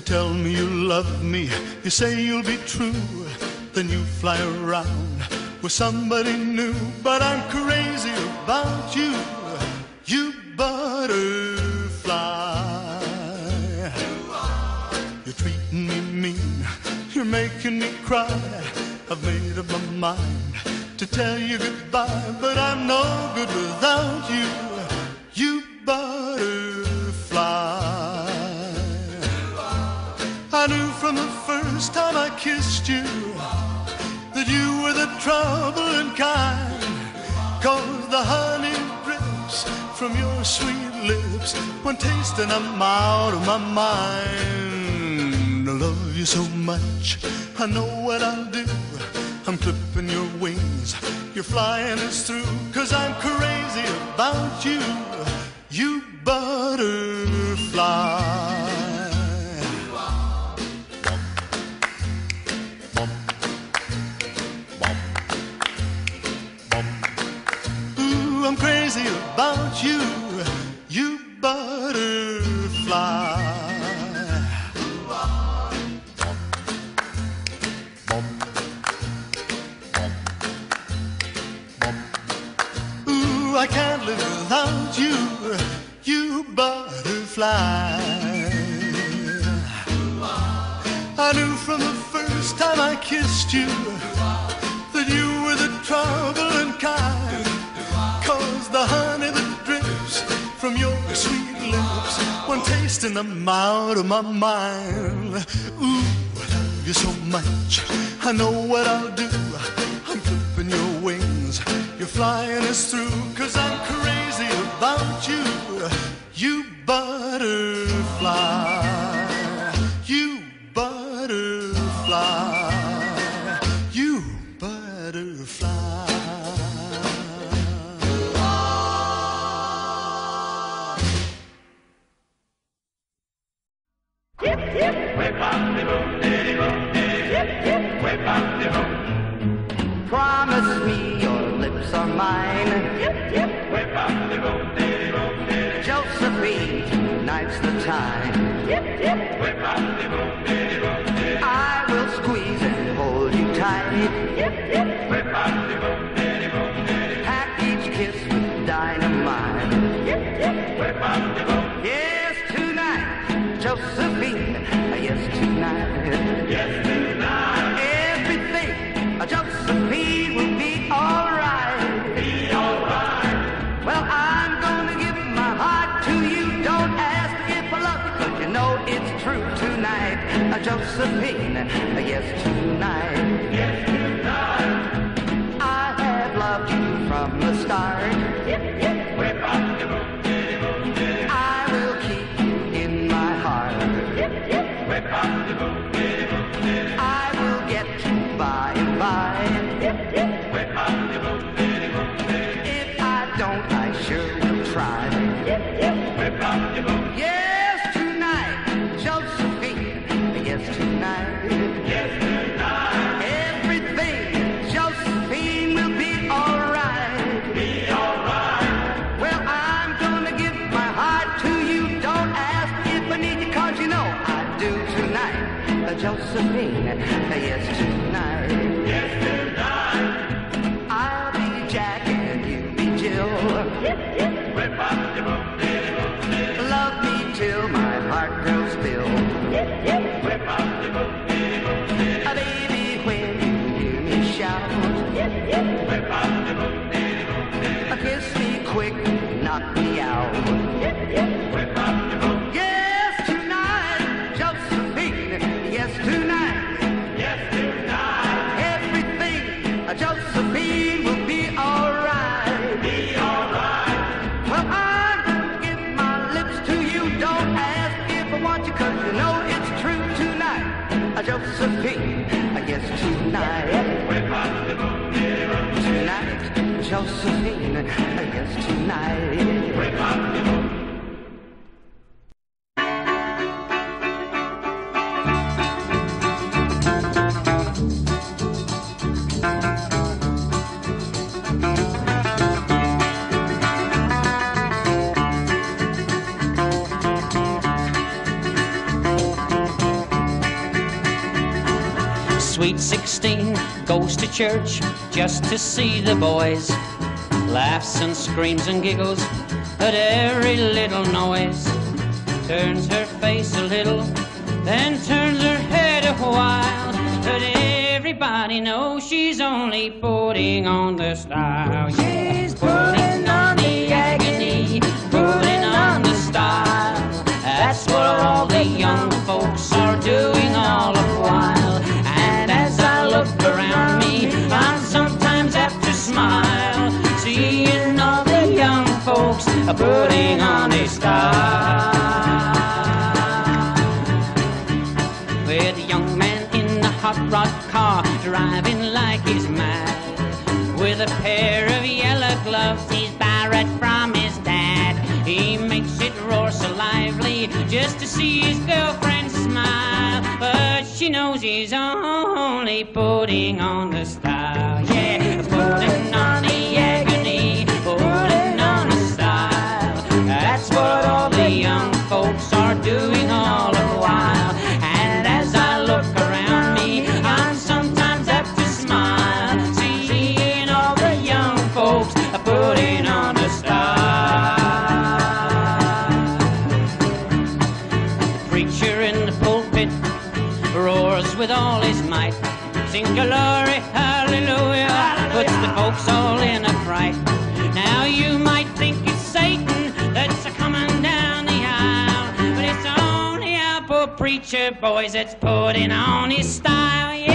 You tell me you love me, you say you'll be true, then you fly around with somebody new. But I'm crazy about you, you butterfly. You're treating me mean, you're making me cry. I've made up my mind to tell you goodbye, but I'm no good without you, you butterfly. First time I kissed you that you were the trouble kind, cause the honey drips from your sweet lips when tasting I'm out of my mind. I love you so much, I know what I'll do. I'm clipping your wings, you're flying us through, cause I'm crazy about you, you butterfly. I'm crazy about you, you butterfly. Ooh, I can't live without you, you butterfly. I knew from the first time I kissed you tasting them out of my mind. Ooh, I love you so much. I know what I'll do. I'm clipping your wings. You're flying us through. Tonight's the time. I Josephine, yes, tonight. Yes, tonight. I have loved you from the start. I will keep you in my heart. I will Josephine. Yes, Josephine, uh, yes, tonight. Tonight, Josephine, I guess tonight. Sweet 16 goes to church just to see the boys. Laughs and screams and giggles at every little noise. Turns her face a little, then turns her head a while. But everybody knows she's only putting on the style. Putting on a style. With a young man in a hot rod car, driving like he's mad. With a pair of yellow gloves he's borrowed from his dad. He makes it roar so lively just to see his girlfriend smile. But she knows he's only putting on the style. Yeah, preacher, boys, that's putting on his style. Yeah,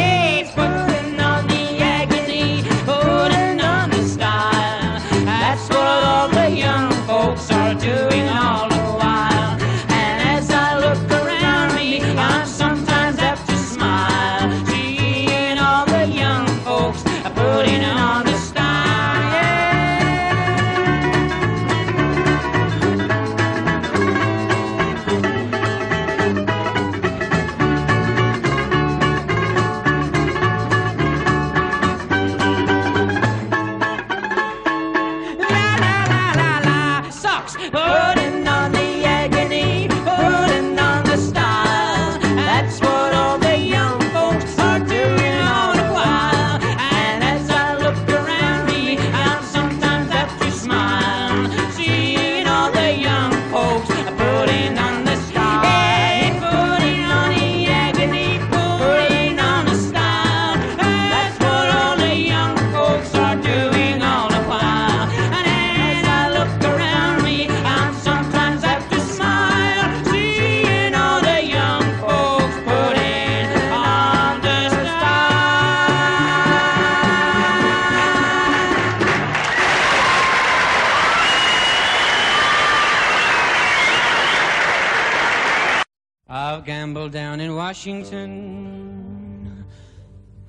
down in Washington,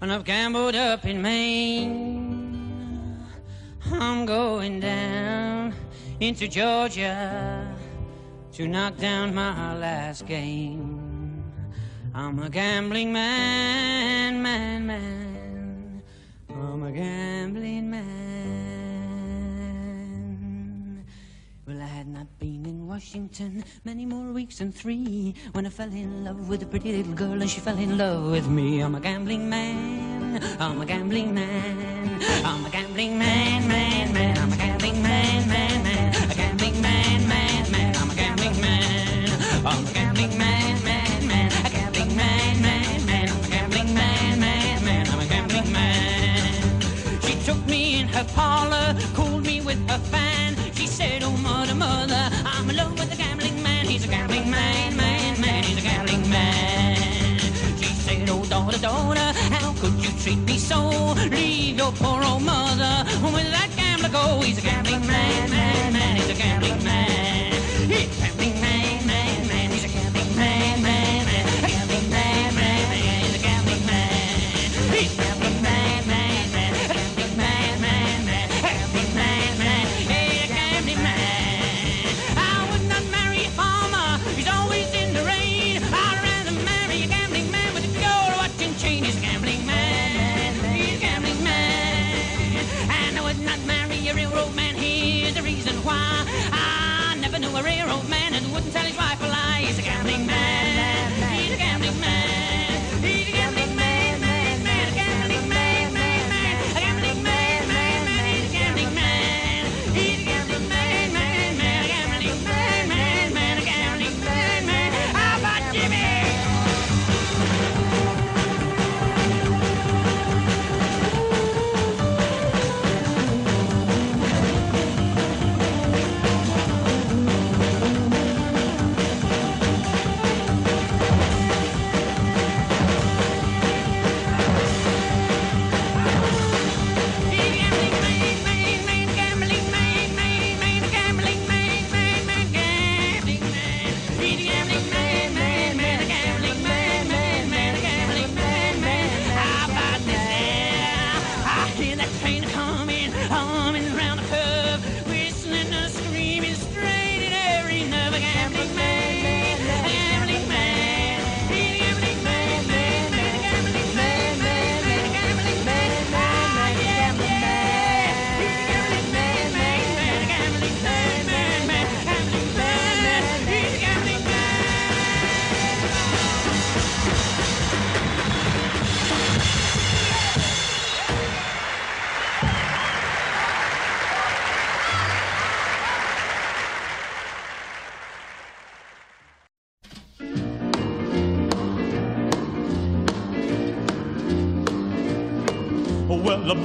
and I've gambled up in Maine. I'm going down into Georgia to knock down my last game. I'm a gambling man, man, man. I'm a gambling Washington many more weeks than three when I fell in love with a pretty little girl and she fell in love with me. I'm a gambling man. I'm a gambling man. I'm a gambling man, man, man. I'm a gambling man, man, man. A gambling man, man, man. I'm a gambling man. I'm a gambling man, man, man. A gambling man, man, man. I'm a gambling man, man, man. I'm a gambling man. She took me in her parlor, cooled me with her fan.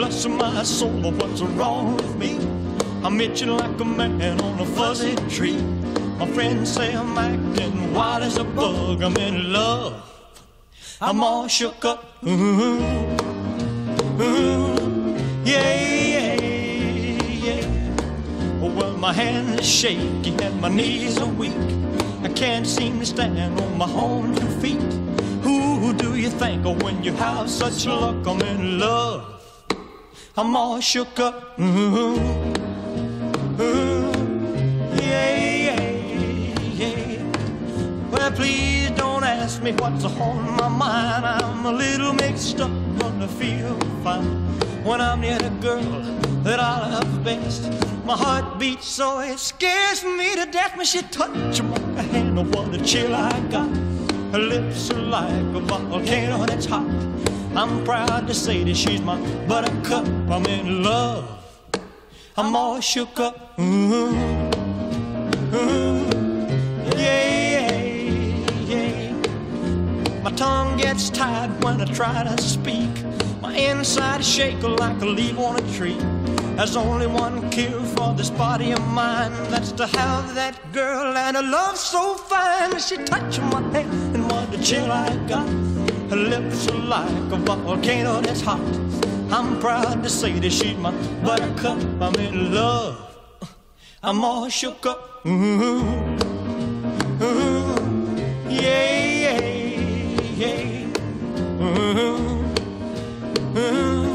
Bless my soul, what's wrong with me? I'm itching like a man on a fuzzy tree. My friends say I'm acting wild as a bug. I'm in love. I'm all shook up. Ooh, ooh, yeah, yeah, yeah. Well, my hands are shaky and my knees are weak. I can't seem to stand on my own two feet. Who do you think of when you have such luck? I'm in love. I'm all shook up. Ooh, ooh, yeah, yeah, yeah. Well, please don't ask me what's on my mind. I'm a little mixed up, but I feel fine when I'm near the girl that I love best. My heart beats so it scares me to death when she touches my hand. Oh, what a chill I got. Her lips are like a volcano that's hot. I'm proud to say that she's my buttercup. I'm in love. I'm all shook up. Ooh, ooh, yeah, yeah. My tongue gets tied when I try to speak. My inside shake like a leaf on a tree. There's only one cure for this body of mine. That's to have that girl and a love so fine. She touched my hand and what a chill I got. Lips are like a volcano that's hot. I'm proud to say that she's my buttercup. I'm in love. I'm all shook up. Ooh, ooh, yeah, yeah, yeah. Ooh, ooh,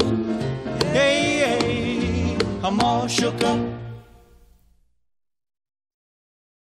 yeah, yeah. I'm all shook up.